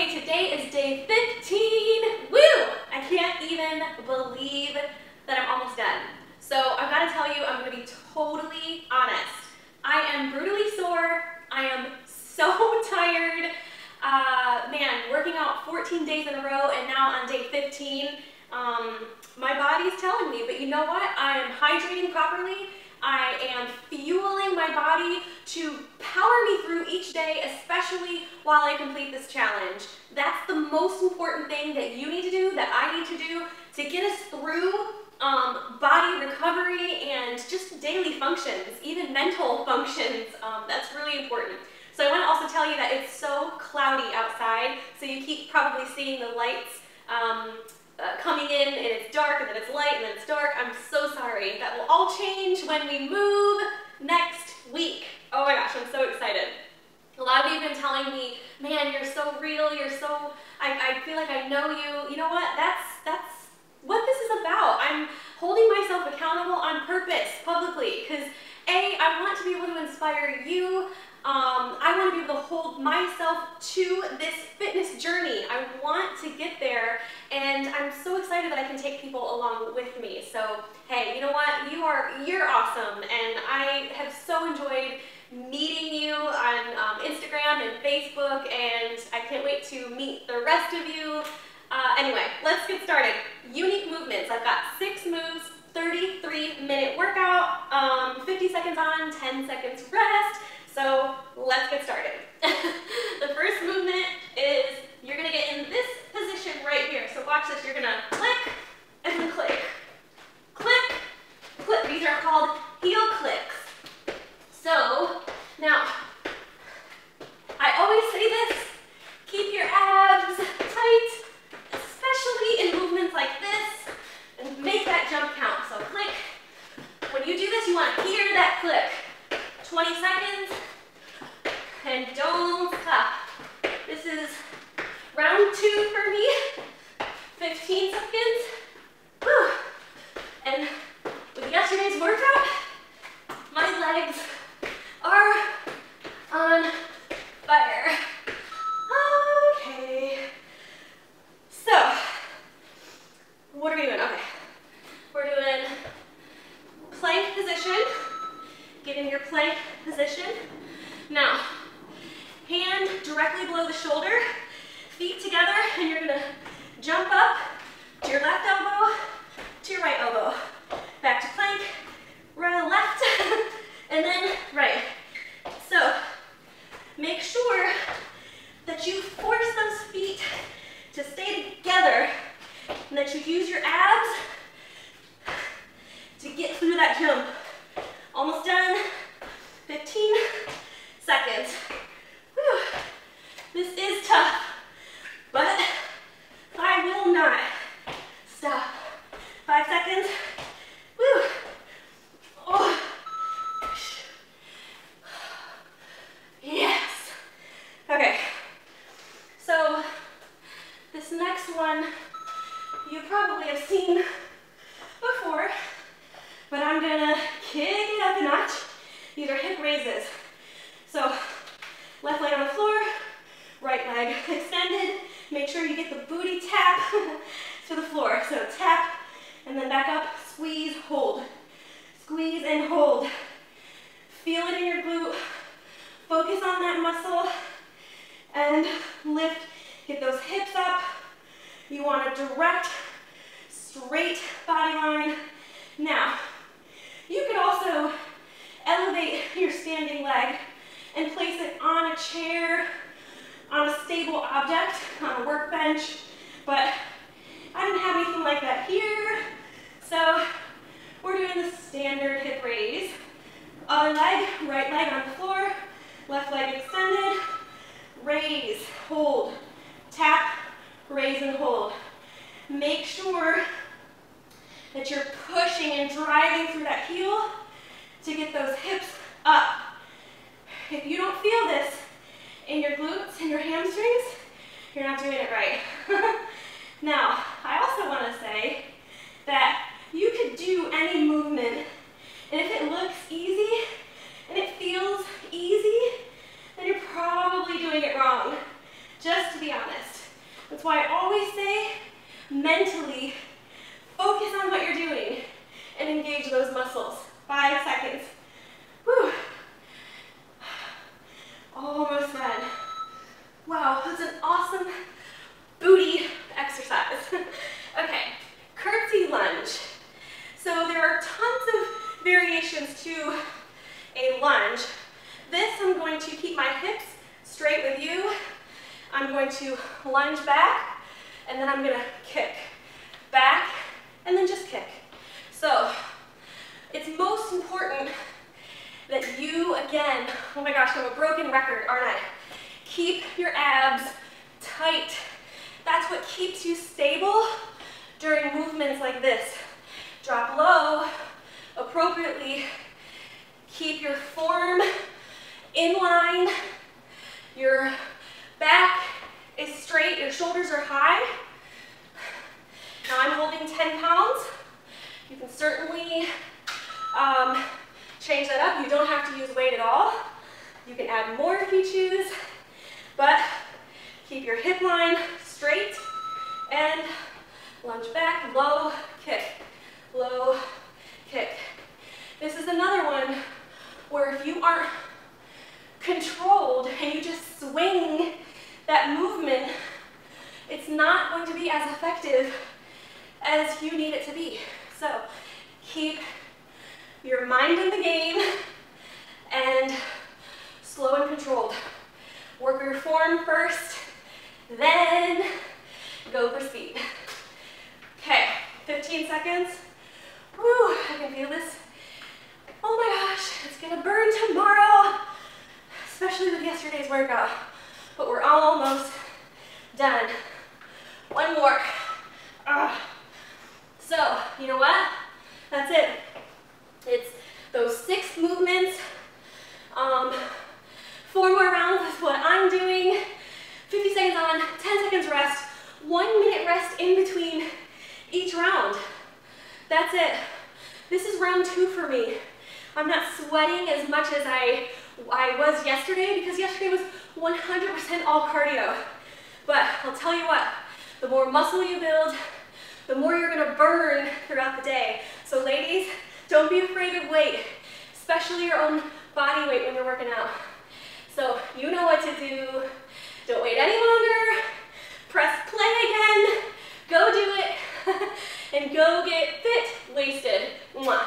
Okay, today is day 15. Woo! I can't even believe that I'm almost done. So I've got to tell you, I'm going to be totally honest. I am brutally sore. I am so tired. Uh, man, working out 14 days in a row and now on day 15, um, my body's telling me, but you know what? I am hydrating properly. I am fueling my body to power me through each day, especially while I complete this challenge. That's the most important thing that you need to do, that I need to do to get us through um, body recovery and just daily functions, even mental functions. Um, that's really important. So I want to also tell you that it's so cloudy outside, so you keep probably seeing the lights um, uh, coming in and it's dark and then it's light and then it's dark. I'm so sorry. That will all change when we move next week. Oh my gosh, I'm so excited. A lot of you have been telling me, man, you're so real, you're so, I, I feel like I know you. You know what? That's, that's what this is about. I'm holding myself accountable on purpose, publicly, because A, I want to be able to inspire you. Um, I want to be able to hold myself to this fitness journey. I want to get there and I'm so excited that I can take people along with me. So, hey, you know what? You are, you're awesome. And I have so enjoyed meeting you on um, Instagram and Facebook, and I can't wait to meet the rest of you. Uh, anyway, let's get started. Unique movements. I've got six moves, 33 minute workout, um, 50 seconds on, 10 seconds rest. So let's get started. the first movement is you're gonna get in this position right here. So watch this, you're gonna click and then click. Click, click. These are called heel clicks. So now, I always say this, keep your abs tight, especially in movements like this, and make that jump count. So click. When you do this, you wanna hear that click. 20 seconds, and don't stop. This is round two for me. 15 seconds. Whew. And with yesterday's workout, my legs are on fire. Okay. So, what are we doing? Okay. We're doing plank position. Get in your plank position. Now, hand directly below the shoulder, feet together, and you're gonna jump up to your left elbow, to your right elbow. Back to plank, right, left, and then right. So, make sure that you force those feet to stay together and that you use your abs to get through that jump. Almost done. 15 seconds. Whew. This is tough, but I will not stop. Five seconds. Whew. Oh. Yes. Okay. So this next one you probably have seen before, but I'm gonna kick it up a notch. These are hip raises. So left leg on the floor, right leg extended. Make sure you get the booty tap to the floor. So tap and then back up, squeeze, hold. Squeeze and hold. Feel it in your glute. Focus on that muscle and lift. Get those hips up. You want a direct, straight body line. Now, you could also elevate your standing leg and place it on a chair, on a stable object, on a workbench, but I didn't have anything like that here, so we're doing the standard hip raise. Other leg, right leg on the floor, left leg extended, raise, hold, tap, raise and hold. Make sure that you're pushing and driving through that heel to get those hips up. Feel this in your glutes and your hamstrings, you're not doing it right. now, I also want to say that you could do any movement, and if it looks easy and it feels easy, then you're probably doing it wrong. just to be honest. That's why I always say mentally focus on what you're doing and engage those muscles. Five seconds. Whew. Almost done. Wow, that's an awesome booty exercise. okay, curtsy lunge. So there are tons of variations to a lunge. This, I'm going to keep my hips straight with you. I'm going to lunge back, and then I'm gonna kick. Back, and then just kick. So, it's most important that you, again, oh my gosh, I'm a broken record, aren't I? Keep your abs tight. That's what keeps you stable during movements like this. Drop low, appropriately. Keep your form in line. Your back is straight, your shoulders are high. Now I'm holding 10 pounds. You can certainly um, change that up. You don't have to use weight at all. You can add more if you choose, but keep your hip line straight and lunge back, low, kick, low, kick. This is another one where if you aren't controlled and you just swing that movement, it's not going to be as effective as you need it to be. So keep your mind in the game and slow and controlled. Work your form first, then go for speed. Okay, 15 seconds. Woo, I can feel this. Oh my gosh, it's gonna burn tomorrow, especially with yesterday's workout. But we're almost done. One more. Ugh. So, you know what? That's it. It's those six movements. Um, four more rounds is what I'm doing. 50 seconds on, 10 seconds rest, one minute rest in between each round. That's it. This is round two for me. I'm not sweating as much as I, I was yesterday because yesterday was 100% all cardio. But I'll tell you what, the more muscle you build, the more you're gonna burn throughout the day. So ladies, don't be afraid of weight, especially your own body weight when you're working out. So you know what to do. Don't wait any longer. Press play again. Go do it. and go get fit, wasted. Mwah.